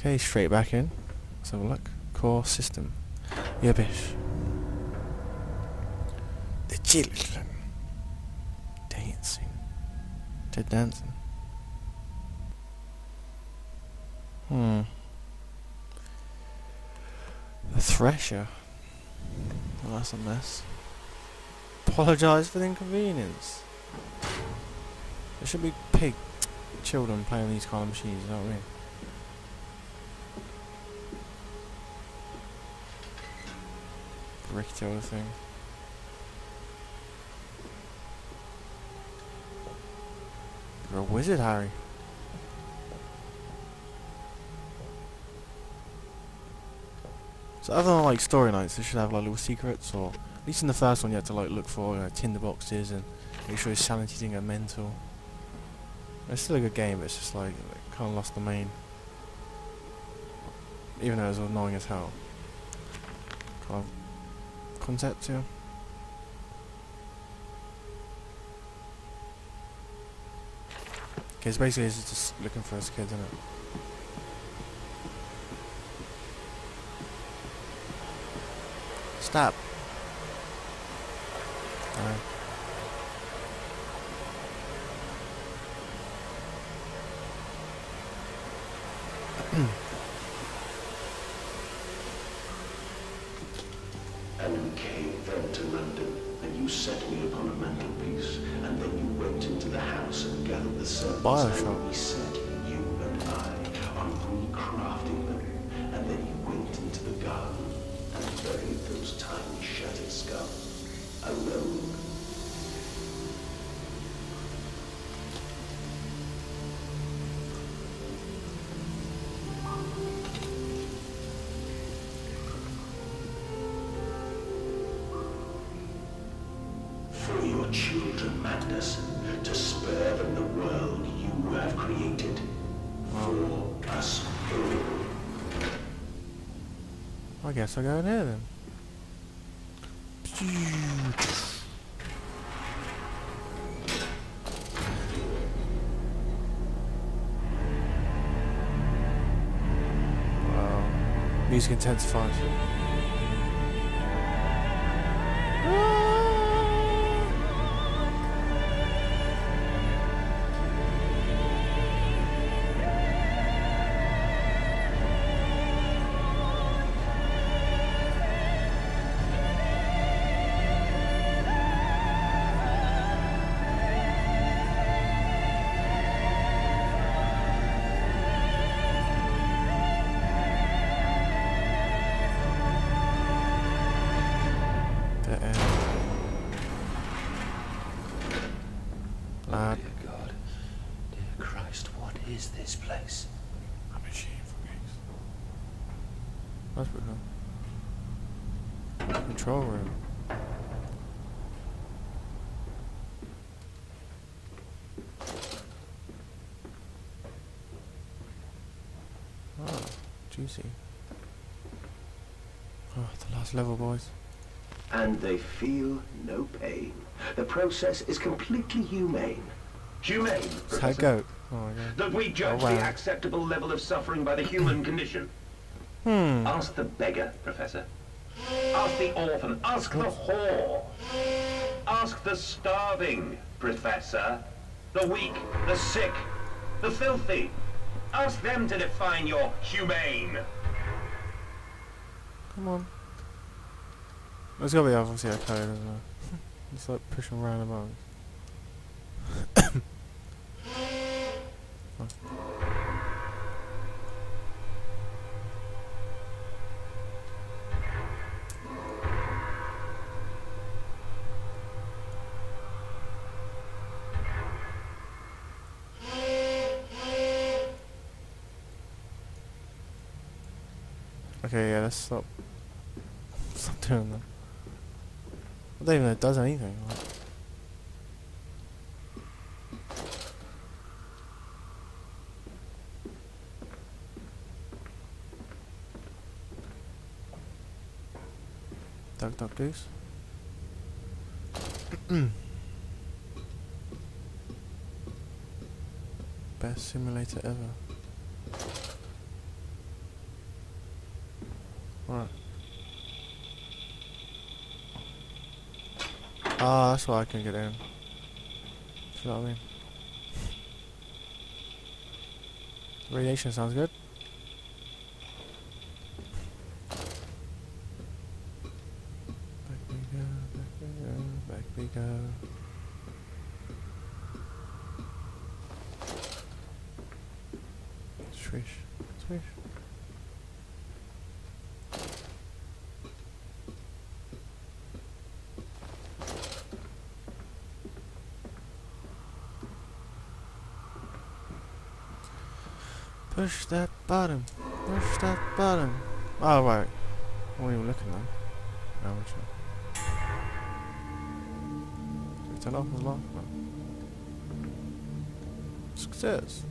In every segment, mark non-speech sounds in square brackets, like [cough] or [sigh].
Okay, straight back in. Let's have a look. Core system. Yubbish. The children. Dancing. They're dancing. Hmm. The Thresher. Well, that's a mess. Apologise for the inconvenience. There should be pig children playing these kind of machines, I mean? Tower thing. You're a wizard, Harry. So other than like story nights, they should have like little secrets, or at least in the first one you had to like look for uh, tinder boxes and make sure your sanity didn't go mental. It's still a good game, but it's just like kind of lost the main. Even though it was annoying as hell. Kind of yeah. Okay, so basically it's just looking for his kids, isn't it? Stop. Alright. [clears throat] Bioshock. we set you and I on recrafting them, and then you went into the garden and buried those tiny shattered skulls alone. For your children, Mandus, I guess I'll go in here then. Wow. Music intensifies. The end. Lad. Dear God, dear Christ, what is this place? I'm a machine for pigs. That's pretty cool. Control room. Oh, juicy. Oh, the last level, boys. And they feel no pain. The process is completely humane. Humane, It's how Professor. go. Oh my. That we judge Oh, wow. the acceptable level of suffering by the human [clears throat] condition. Hmm. Ask the beggar, Professor. Ask the orphan. Ask the whore. Ask the starving, Professor. The weak, the sick, the filthy. Ask them to define your humane. Come on. There's gotta be obviously a code, isn't there? It's like pushing roundabouts. Okay, yeah, let's stop. Stop doing that. I don't even know it does anything. Duck, duck, goose. [clears throat] Best simulator ever. Ah, that's why I can get in. See what I mean? Radiation sounds good. Back we go, back we go, back we go. Swish, swish. Push that button. Push that button. Oh, right. Wasn't even looking then. No, which one? Did we turn off as well? No. Success.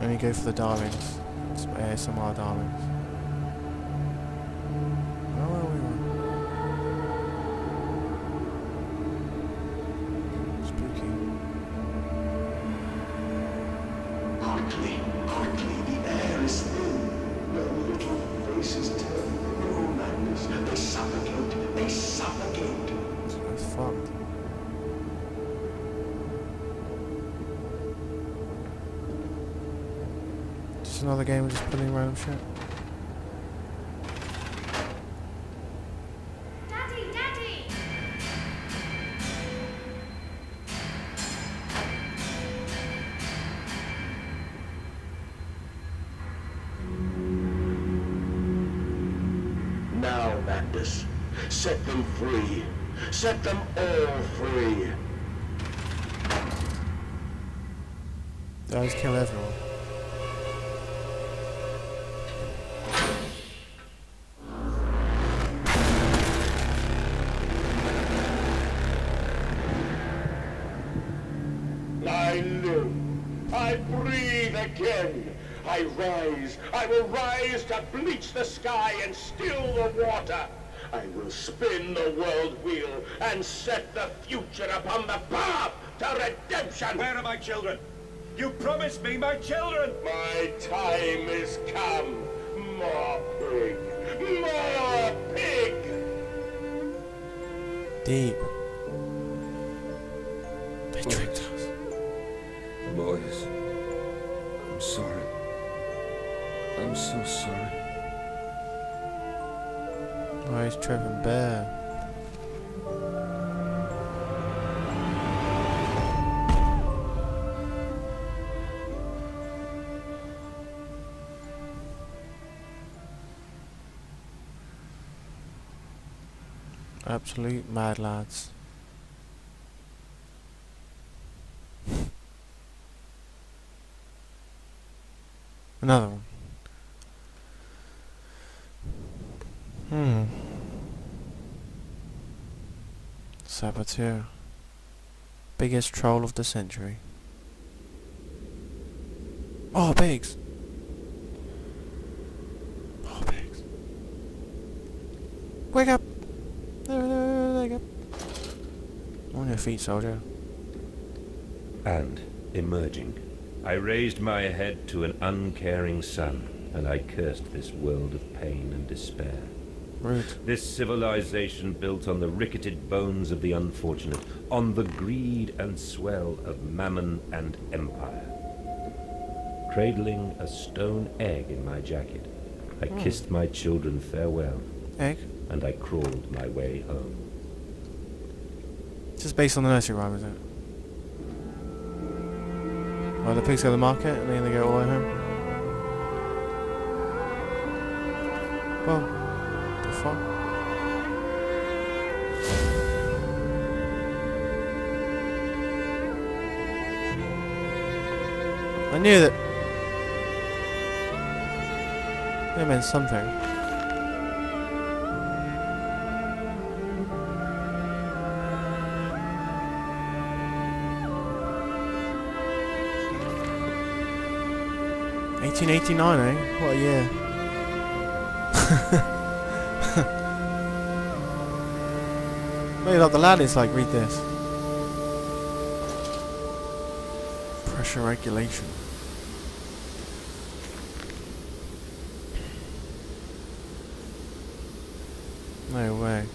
Only go for the darlings. It's ASMR darlings. Just another game of just putting random shit. Daddy, Daddy! Now, madness. Set them free. Set them all free. Guys kill everyone. Will rise to bleach the sky and still the water. I will spin the world wheel and set the future upon the path to redemption. Where are my children? You promised me my children! My time is come. More pig. More pig. Deep. They tricked us. Boys, I'm sorry. I'm so sorry. Why is Trevor Bear? Absolute mad lads. [laughs] Another one. Hmm. Saboteur. Biggest troll of the century. Oh, pigs! Oh, pigs. Wake up! Wake up. On your feet, soldier. And, emerging, I raised my head to an uncaring sun, and I cursed this world of pain and despair. Rude. This civilization built on the ricketed bones of the unfortunate, on the greed and swell of mammon and empire. Cradling a stone egg in my jacket, I hmm. kissed my children farewell, Egg. and I crawled my way home. It's just based on the nursery rhyme, is it? Well, the pigs go to the market and then they go all the way home. Well, I knew that. It meant something. Eighteen eighty nine, eh? What a year. [laughs] Maybe like the lad is like, read this. Pressure regulation. No way.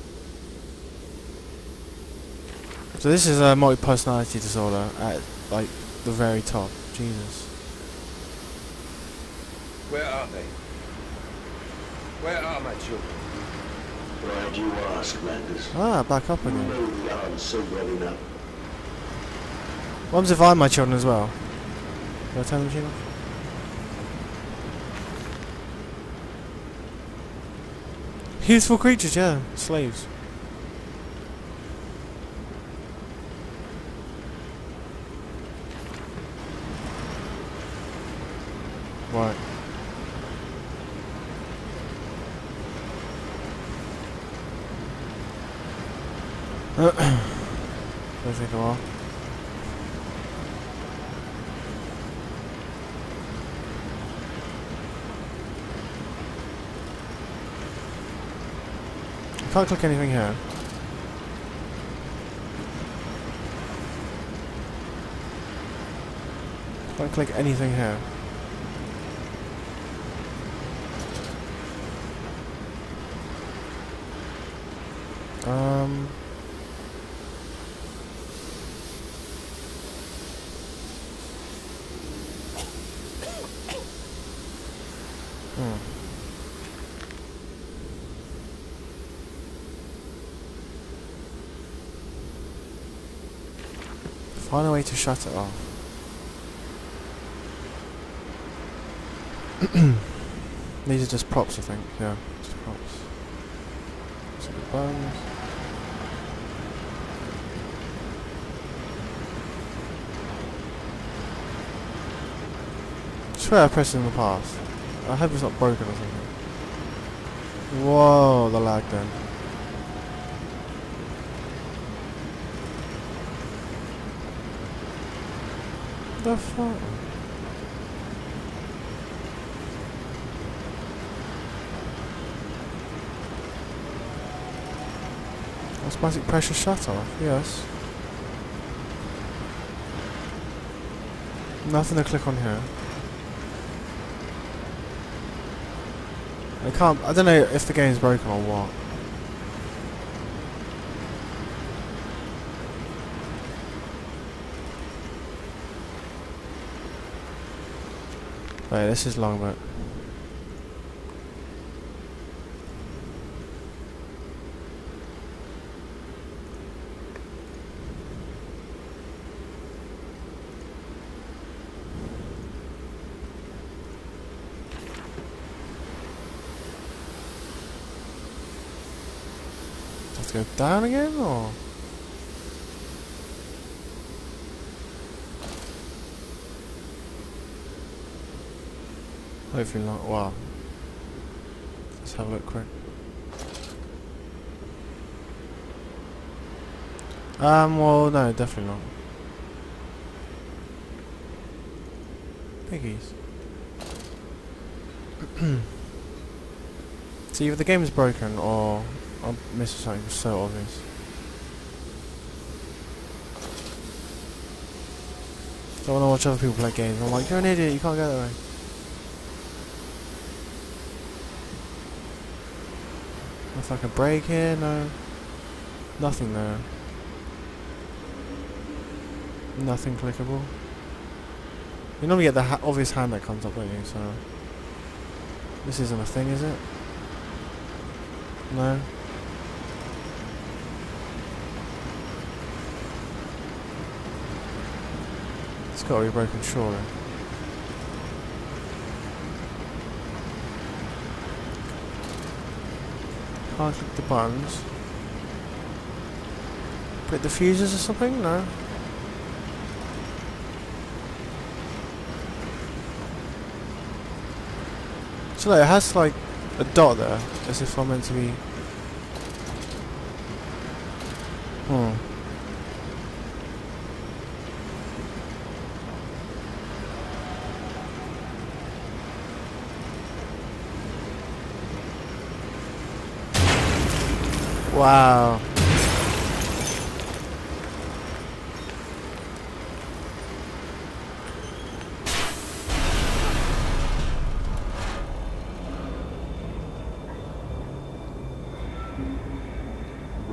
So this is a multi-personality disorder at like the very top. Jesus. Where are they? Where are my children? Why do you ask, Mandus? Ah, back up You again. know the answer well enough. What happens if I'm my children as well? Do I turn the machine off? Useful creatures, yeah. Slaves. Can't click anything here. Can't click anything here. Um. Find a way to shut it off. [clears throat] These are just props, I think. Yeah, just props. Some. I swear I pressed it in the past. I hope it's not broken or something. Whoa, the lag then. The fuck? Automatic pressure shut off, yes. Nothing to click on here. I can't, I don't know if the game's broken or what. Wait, this is long, but... To go down again, or...? Hopefully not. Wow. Let's have a look quick. Um, well, no, definitely not. Piggies. [clears throat] See, either the game is broken or I'm missing something so obvious. I don't want to watch other people play games. I'm like, you're an idiot, you can't go that way. If I can break here, no. Nothing there. Nothing clickable. You normally get the ha obvious hand that comes up, don't you? So this isn't a thing, is it? No. It's got to be broken, surely. Can't click the buttons. Put the fuses or something? No. So like, it has like a dot there, as if I'm meant to be. Hmm. Wow.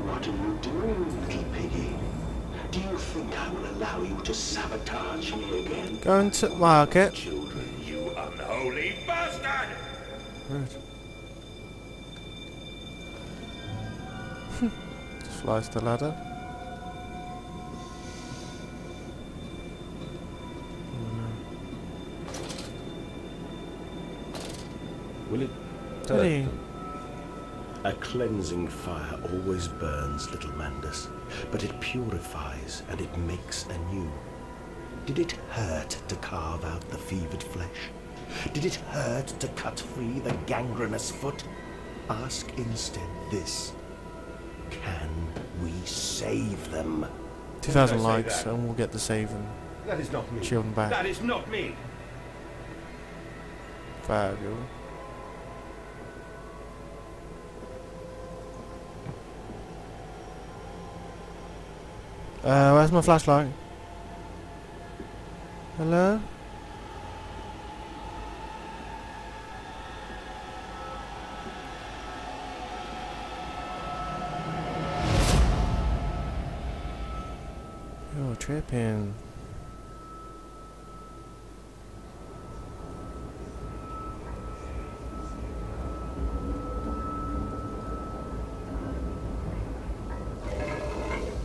What are you doing, little piggy? Do you think I will allow you to sabotage me again? Going to market. Flies the ladder. Will it he? A cleansing fire always burns, little Mandus, but it purifies and it makes anew. Did it hurt to carve out the fevered flesh? Did it hurt to cut free the gangrenous foot? Ask instead this. Can we save them? 2,000 likes and we'll get the save and That is not me. shield them back. That is not me. Fabulous. Uh, where's my flashlight? Hello? Tripping.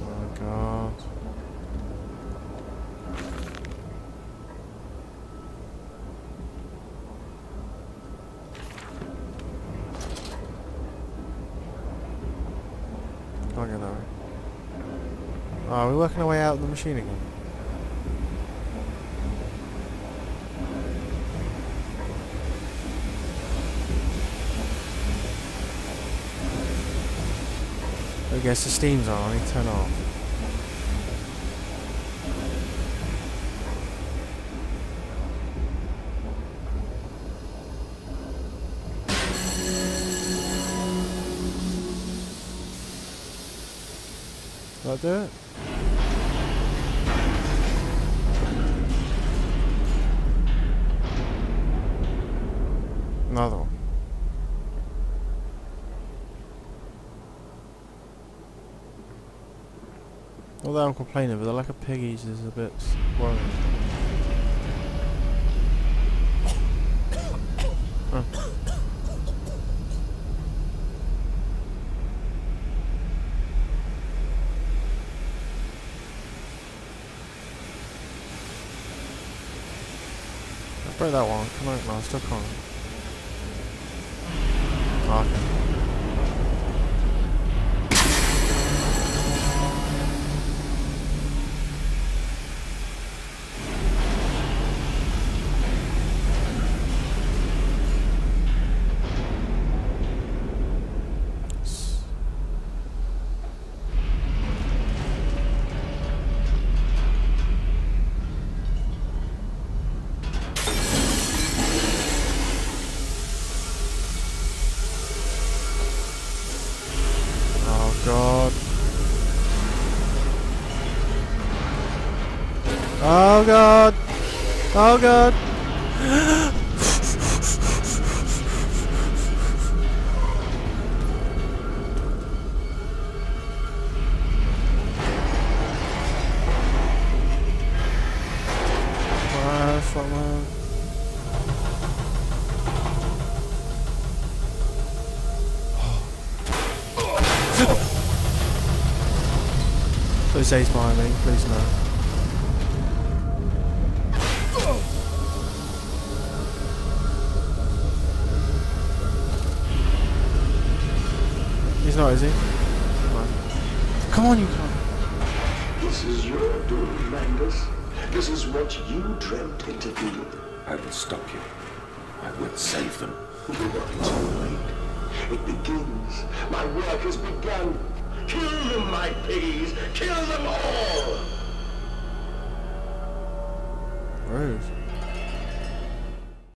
Oh my god. Can't get that way. Oh, we're working our way out of the machine again. I guess the steam's on, I need to turn off. That do it? Another one. That I'm complaining, but the lack of piggies is a bit worrying. Huh. I broke that one. Come on, no, I still can't. Okay. Oh god. Oh god. Please say behind me, please no. Not, is he? Come on, Come on you cunt. This is your doing, Mandus. This is what you dreamt intervened. I will stop you. I will save them. You are too late. It begins. My work has begun. Kill them, my piggies. Kill them all. Rude.